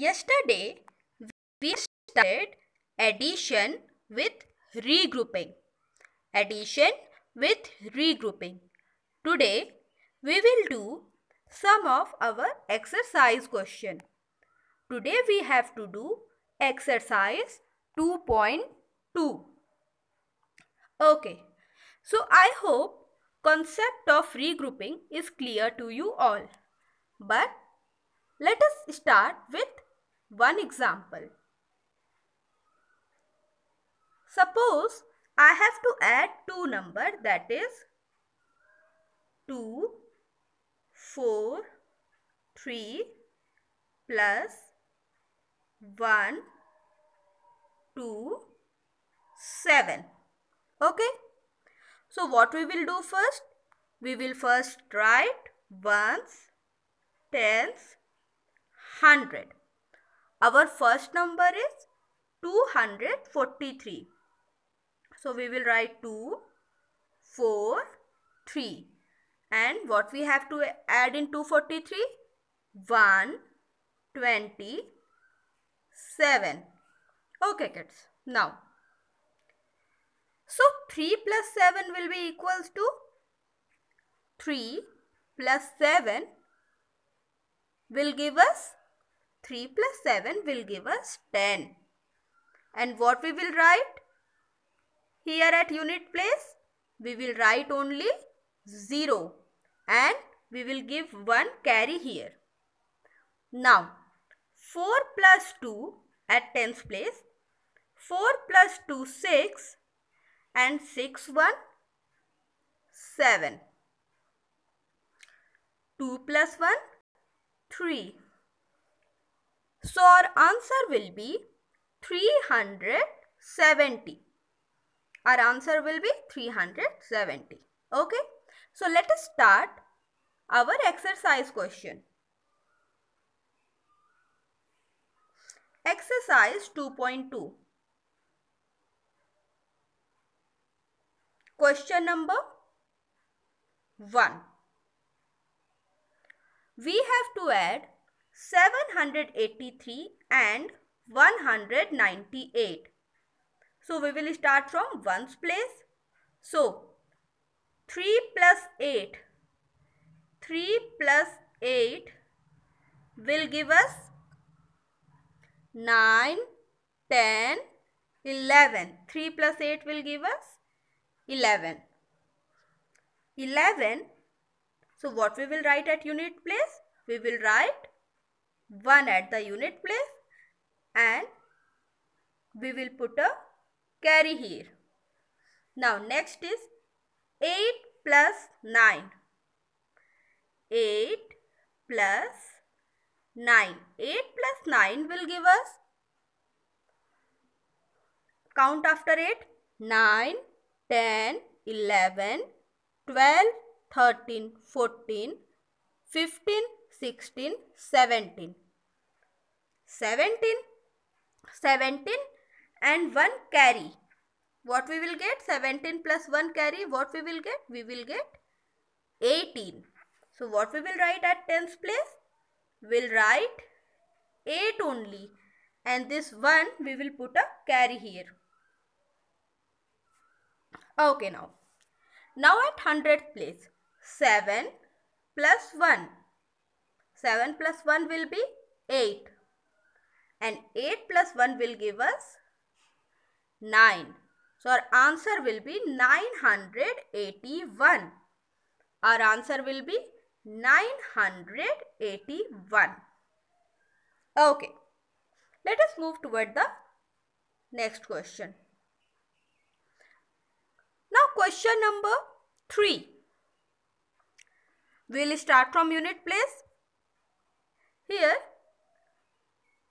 Yesterday, we started addition with regrouping. Addition with regrouping. Today, we will do some of our exercise question. Today, we have to do exercise 2.2. Okay, so I hope concept of regrouping is clear to you all. But let us start with one example. Suppose I have to add two number that is 2, 4, 3 plus 1, 2, 7. Okay. So what we will do first? We will first write ones, tens, hundred. Our first number is 243. So we will write 2, 4, 3. And what we have to add in 243? 1, 20, 7. Okay kids. Now, so 3 plus 7 will be equals to 3 plus 7 will give us 3 plus 7 will give us 10. And what we will write? Here at unit place, we will write only 0 and we will give 1 carry here. Now, 4 plus 2 at tens place, 4 plus 2 6 and 6 1 7. 2 plus 1 3. So our answer will be 370. Our answer will be 370. Okay. So let us start our exercise question. Exercise 2.2. Question number 1. We have to add 783 and 198. So we will start from ones place. So 3 plus 8. 3 plus 8 will give us 9, 10, 11. 3 plus 8 will give us 11. 11. So what we will write at unit place? We will write 1 at the unit place and we will put a carry here. Now next is 8 plus 9. 8 plus 9. 8 plus 9 will give us count after 8 9 10 11 12 13 14 15 16 17 17 17 and 1 carry. What we will get? 17 plus 1 carry what we will get? We will get 18 so what we will write at tens place? We'll write 8 only. And this 1 we will put a carry here. Okay now. Now at 100th place. 7 plus 1 7 plus 1 will be 8 and 8 plus 1 will give us 9. So our answer will be 981. Our answer will be 981. Okay. Let us move toward the next question. Now question number 3. We will start from unit place. Here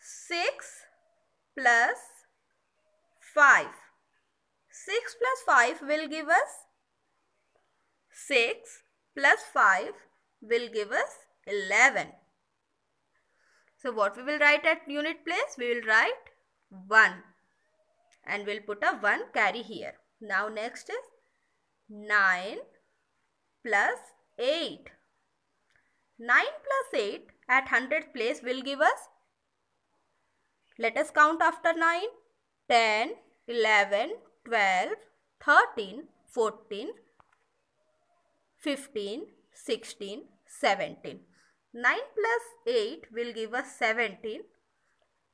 6 plus 5. 6 plus 5 will give us 6 plus 5 will give us 11. So what we will write at unit place? We will write 1 and we'll put a 1 carry here. Now next is 9 plus 8. 9 plus 8 at 100 place will give us Let us count after 9. 10, 11, 12, 13, 14, 15, 16, 17. 9 plus 8 will give us 17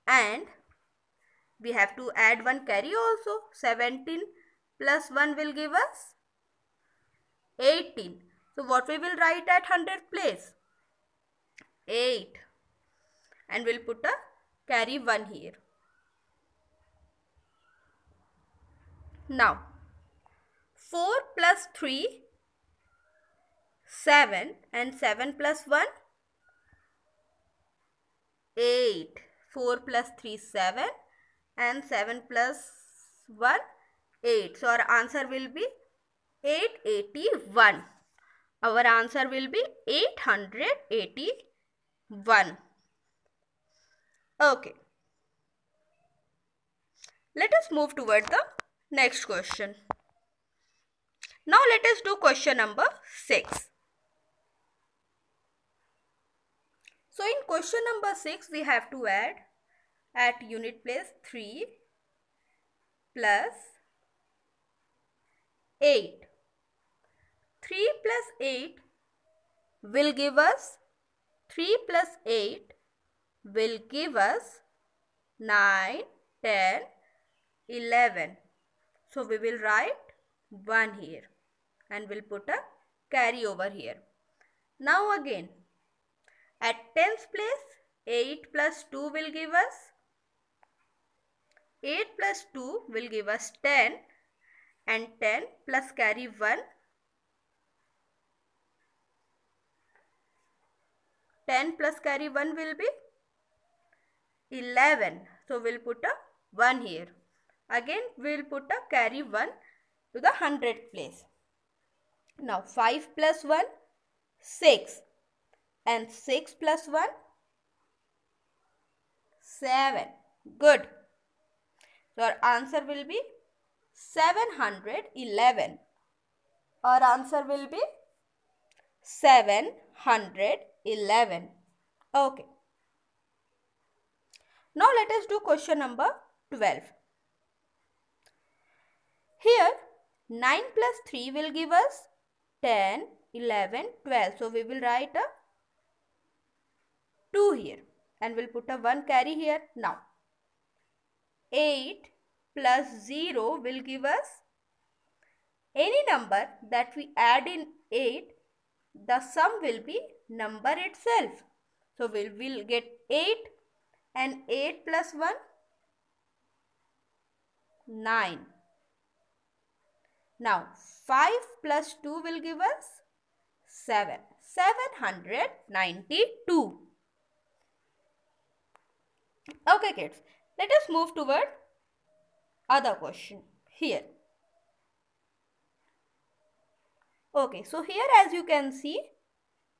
and we have to add one carry also. 17 plus 1 will give us 18. So what we will write at 100th place? 8 and we'll put a carry 1 here. Now 4 plus 3 7 and 7 plus 1 8 4 plus 3 7 and 7 plus 1 8 so our answer will be 881 our answer will be 881 okay. Let us move toward the next question. Now let us do question number 6 So in question number 6 we have to add at unit place 3 plus 8. 3 plus 8 will give us 3 plus 8 will give us 9, 10, 11. So we will write 1 here and we'll put a carry over here. Now again at tens place, 8 plus 2 will give us 8 plus 2 will give us 10 and 10 plus carry 1 10 plus carry 1 will be 11 so we'll put a 1 here again we'll put a carry 1 to the 100th place now 5 plus 1 6 and 6 plus 1? 7. Good. So our answer will be 711. Our answer will be 711. Okay. Now let us do question number 12. Here 9 plus 3 will give us 10, 11, 12. So we will write a 2 here and we'll put a 1 carry here. Now 8 plus 0 will give us any number that we add in 8 the sum will be number itself. So we'll, we'll get 8 and 8 plus 1 9. Now 5 plus 2 will give us 7. 792. Okay kids, let us move toward other question here. Okay, so here as you can see,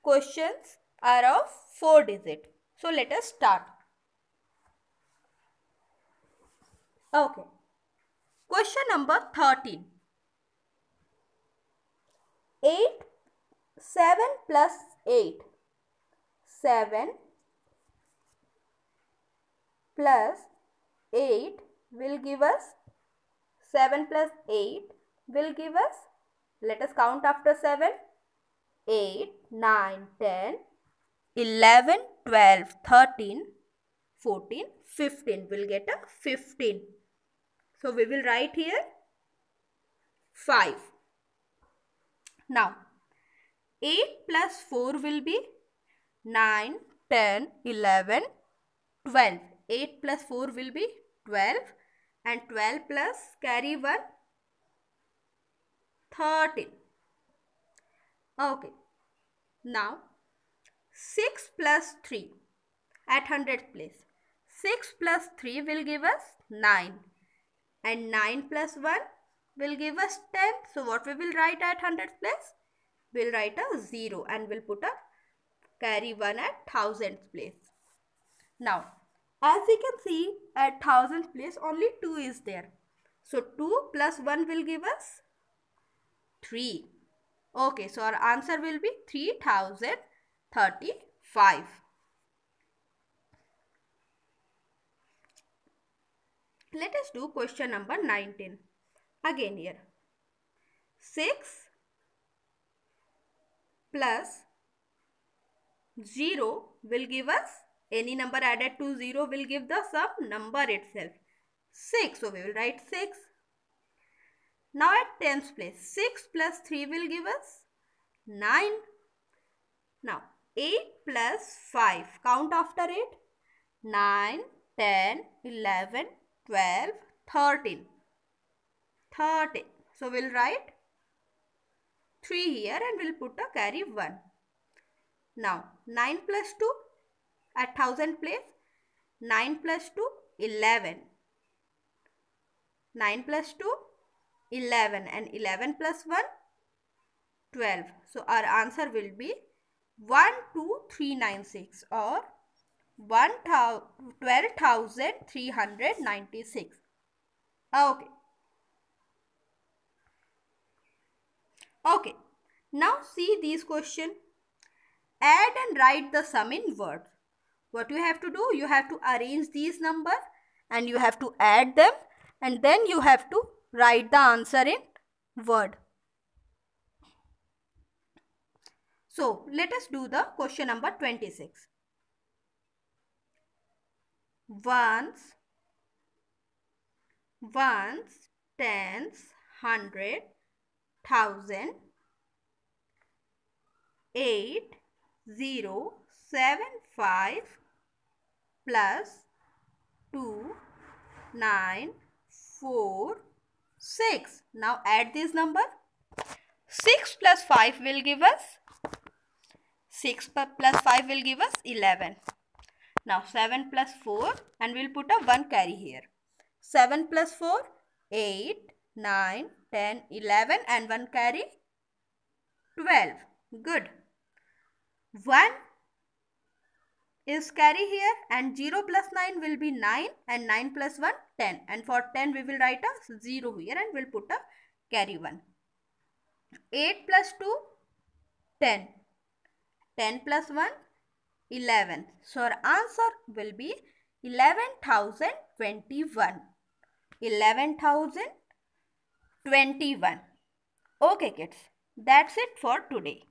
questions are of 4 digit. So let us start. Okay, question number 13. 8, 7 plus 8, 7 plus 8 will give us 7 plus 8 will give us let us count after 7 8 9 10 11 12 13 14 15 We'll get a 15 so we will write here 5 now 8 plus 4 will be 9 10 11 12 8 plus 4 will be 12 and 12 plus carry 1 13. Okay. Now 6 plus 3 at 100th place. 6 plus 3 will give us 9 and 9 plus 1 will give us 10. So what we will write at 100th place? We'll write a 0 and we'll put a carry 1 at 1000th place. Now as we can see at thousandth place only 2 is there. So 2 plus 1 will give us 3. Okay, so our answer will be 3035. Let us do question number 19. Again here. 6 plus 0 will give us any number added to 0 will give the sum number itself. 6. So we will write 6. Now at tens place 6 plus 3 will give us 9. Now 8 plus 5 count after it 9, 10, 11, 12, 13. 13. So we'll write 3 here and we'll put a carry 1. Now 9 plus 2 at 1000 place 9 plus 2 11 9 plus 2 11 and 11 plus 1 12 so our answer will be 12396 or 12396 okay. Okay. Now see these question. Add and write the sum in words. What you have to do you have to arrange these numbers and you have to add them and then you have to write the answer in word. So let us do the question number 26 ones, ones, tens, hundred, thousand, eight, zero, seven, five, plus two, nine, four, six. Now add this number. 6 plus 5 will give us 6 plus 5 will give us 11. Now 7 plus 4 and we'll put a 1 carry here. 7 plus 4, 8, 9, 10, 11 and 1 carry 12. Good. 1 is carry here and 0 plus 9 will be 9 and 9 plus 1 10 and for 10 we will write a 0 here and we'll put a carry 1. 8 plus 2 10. 10 plus 1 11. So our answer will be 11,021. 11,021. Okay kids, that's it for today.